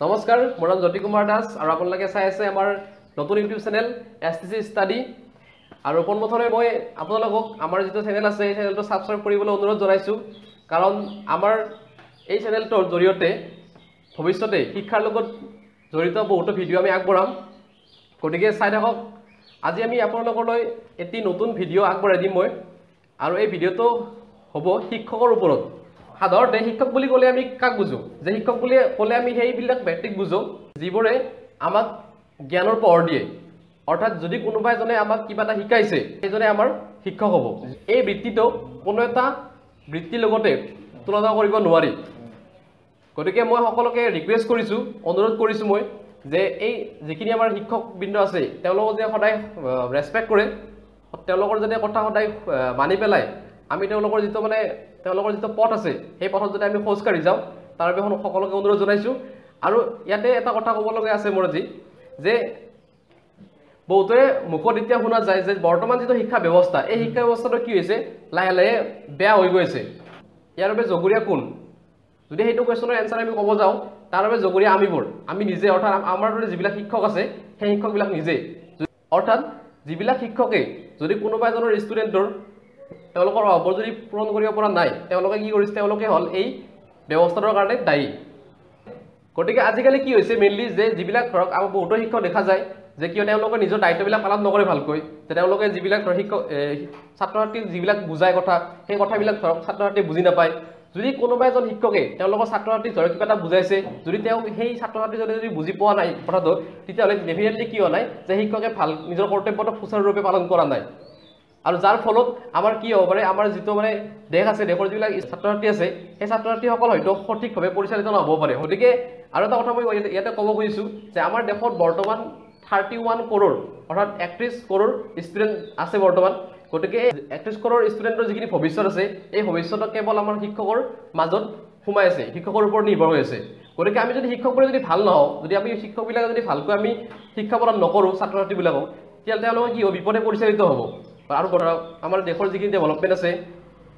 নমস্কাৰ মোৰ নাম জ্যোতি কুমাৰ দাস আৰু আপোনালোকে চাই আছে আমাৰ নতুন YouTube channel S T C study আৰু পোনপ্ৰথমে মই আপোনালোকক আমাৰ যিটো চেনেল আছে সেই চেনেলটো ছাবস্ক্ৰাইব কৰিবলৈ অনুৰোধ জনাইছোঁ। কাৰণ আমাৰ এই চেনেলটোৰ জৰিয়তে ভৱিষ্যতে শিক্ষাৰ লগত জড়িত বহুতো ভিডিঅ' আমি আগবঢ়াম। গতিকে চাই থাকক। আজি আমি আপোনালোকলৈ এটি নতুন ভিডিঅ' আগবঢ়াই দিম মই। আৰু এই ভিডিঅ'টো হ'ব শিক্ষকৰ ওপৰত। সাধাৰণতে শিক্ষক বুলি ক'লে আমি কাক বুজোঁ? যে শিক্ষক বুলি ক'লে আমি সেইবিলাক ব্যক্তিক বুজোঁ যিবোৰে আমাক জ্ঞানৰ পোহৰ দিয়ে। অৰ্থাৎ যদি কোনোবা এজনে আমাক কিবা এটা শিকাইছে সেইজনে আমাৰ শিক্ষক হ'ব। এই বৃত্তিটো কোনো এটা বৃত্তিৰ লগতে তুলনা কৰিব নোৱাৰি। গতিকে মই সকলোকে ৰিকুৱেষ্ট কৰিছোঁ অনুৰোধ কৰিছোঁ মই যে এই যিখিনি আমাৰ শিক্ষকবৃন্দ আছে তেওঁলোকক যে সদায় ৰেচপেক্ট কৰে তেওঁলোকৰ যাতে কথা সদায় মানি পেলাই আমি তেওঁলোকৰ যিটো মানে তেওঁলোকৰ যিটো পথ আছে সেই পথত যাতে আমি খোজকাঢ়ি যাওঁ তাৰ বাবে সকলোকে অনুৰোধ জনাইছোঁ। আৰু ইয়াতে এটা কথা ক'ব লগা আছে মোৰ আজি যে বহুতৰে মুখত এতিয়া শুনা যায় যে বৰ্তমান যিটো শিক্ষা ব্যৱস্থা এই শিক্ষা ব্যৱস্থাটো কি হৈছে? লাহে লাহে বেয়া হৈ গৈ আছে। ইয়াৰ বাবে জগৰীয়া কোন? যদি সেইটো কুৱেশ্যনৰ এনচাৰ আমি ক'ব যাওঁ তাৰ বাবে জগৰীয়া আমিবোৰ। আমি নিজে অৰ্থাৎ আমাৰ দৰে যিবিলাক শিক্ষক আছে সেই শিক্ষকবিলাক নিজে। অৰ্থাৎ যিবিলাক শিক্ষকে যদি কোনোবা এজনৰ ষ্টুডেণ্টৰ তেওঁলোকৰ অভাৱবোৰ যদি পূৰণ কৰিব পৰা নাই তেওঁলোকে কি কৰিছে? তেওঁলোকে হ'ল এই ব্যৱস্থাটোৰ কাৰণে দায়ী। গতিকে আজিকালি কি হৈছে মেইনলি যে যিবিলাক ধৰক আমাৰ বহুতো শিক্ষক দেখা যায় যে কিয় তেওঁলোকে নিজৰ দায়িত্ববিলাক পালন নকৰে ভালকৈ যে তেওঁলোকে যিবিলাক ধৰক শিক্ষক ছাত্ৰ ছাত্ৰীক যিবিলাক বুজাই কথা সেই কথাবিলাক ধৰক ছাত্ৰ ছাত্ৰীয়ে বুজি নাপায়। যদি কোনোবা এজন শিক্ষকে তেওঁলোকৰ ছাত্ৰ ছাত্ৰীক ধৰক কিবা এটা বুজাইছে যদি তেওঁ সেই ছাত্ৰ ছাত্ৰীজনে যদি বুজি পোৱা নাই কথাটো তেতিয়াহ'লে ডেফিনেটলি কি হোৱা নাই যে শিক্ষকে ভাল নিজৰ কৰ্তব্যটো সুচাৰুৰূপে পালন কৰা নাই। আৰু যাৰ ফলত আমাৰ কি হ'ব পাৰে আমাৰ যিটো মানে দেশ আছে দেশৰ যিবিলাক ছাত্ৰ ছাত্ৰী আছে সেই ছাত্ৰ ছাত্ৰীসকল হয়তো সঠিকভাৱে পৰিচালিত নহ'ব পাৰে। গতিকে আৰু এটা কথা মই ইয়াতে- ক'ব খুজিছোঁ যে আমাৰ দেশত বৰ্তমান থাৰ্টি ওৱান কৰোৰ অৰ্থাৎ একত্ৰিছ কৰোৰ ষ্টুডেণ্ট আছে বৰ্তমান। গতিকে একত্ৰিছ কৰোৰ ষ্টুডেণ্টৰ যিখিনি ভৱিষ্যত আছে এই ভৱিষ্যতক কেৱল আমাৰ শিক্ষকৰ মাজত সোমাই আছে শিক্ষকৰ ওপৰত নিৰ্ভৰ হৈ আছে। গতিকে আমি যদি শিক্ষকবোৰে যদি ভাল নহওঁ যদি আমি শিক্ষকবিলাকে যদি ভালকৈ আমি শিক্ষা প্ৰদান নকৰোঁ ছাত্ৰ ছাত্ৰীবিলাকক তেতিয়াহ'লে তেওঁলোকে কি হ'ব? বিপদে পৰিচালিত হ'ব। আৰু ধৰক আমাৰ দেশৰ যিখিনি ডেভেলপমেণ্ট আছে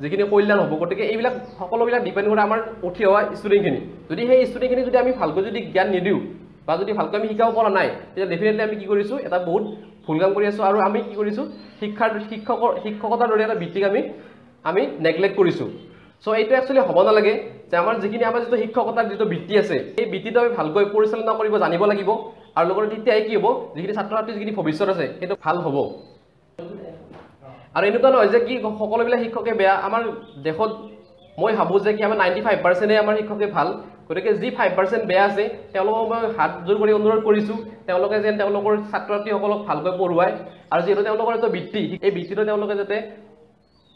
যিখিনি কল্যাণ হ'ব গতিকে এইবিলাক সকলোবিলাক ডিপেণ্ড কৰে আমাৰ উঠি অহা ষ্টুডেণ্টখিনি যদি সেই ষ্টুডেণ্টখিনি যদি আমি ভালকৈ যদি জ্ঞান নিদিওঁ বা যদি ভালকৈ আমি শিকাব পৰা নাই তেতিয়া ডেফিনেটলি আমি কি কৰিছোঁ এটা বহুত ভুল কাম কৰি আছোঁ আৰু আমি কি কৰিছোঁ শিক্ষাৰ শিক্ষকৰ শিক্ষকতাৰ দৰে এটা বৃত্তিক আমি আমি নেগলেক্ট কৰিছোঁ। চ' এইটো একচুৱেলি হ'ব নালাগে যে আমাৰ যিখিনি আমাৰ যিটো শিক্ষকতাৰ যিটো বৃত্তি আছে সেই বৃত্তিটো আমি ভালকৈ পৰিচালনা কৰিব জানিব লাগিব আৰু লগতে তেতিয়াই কি হ'ব যিখিনি ছাত্ৰ ছাত্ৰীৰ যিখিনি ভৱিষ্যত আছে সেইটো ভাল হ'ব। আৰু এনেকুৱা নহয় যে কি সকলোবিলাক শিক্ষকে বেয়া। আমাৰ দেশত মই ভাবোঁ যে কি আমাৰ নাইণ্টি ফাইভ পাৰ্চেণ্টে আমাৰ শিক্ষকে ভাল। গতিকে যি ফাইভ পাৰ্চেণ্ট বেয়া আছে তেওঁলোকক মই হাত জোৰ কৰি অনুৰোধ কৰিছোঁ তেওঁলোকে যেন তেওঁলোকৰ ছাত্ৰ ছাত্ৰীসকলক ভালকৈ পঢ়ুৱায়। আৰু যিহেতু তেওঁলোকৰ এইটো বৃত্তি এই বৃত্তিটো তেওঁলোকে যাতে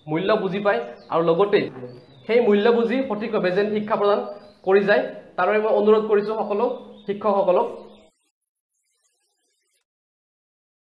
মূল্য বুজি পায় আৰু লগতে সেই মূল্য বুজি সঠিকভাৱে যেন শিক্ষা প্ৰদান কৰি যায় তাৰ বাবে মই অনুৰোধ কৰিছোঁ সকলো শিক্ষকসকলক।